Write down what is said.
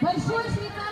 Большой швейцарский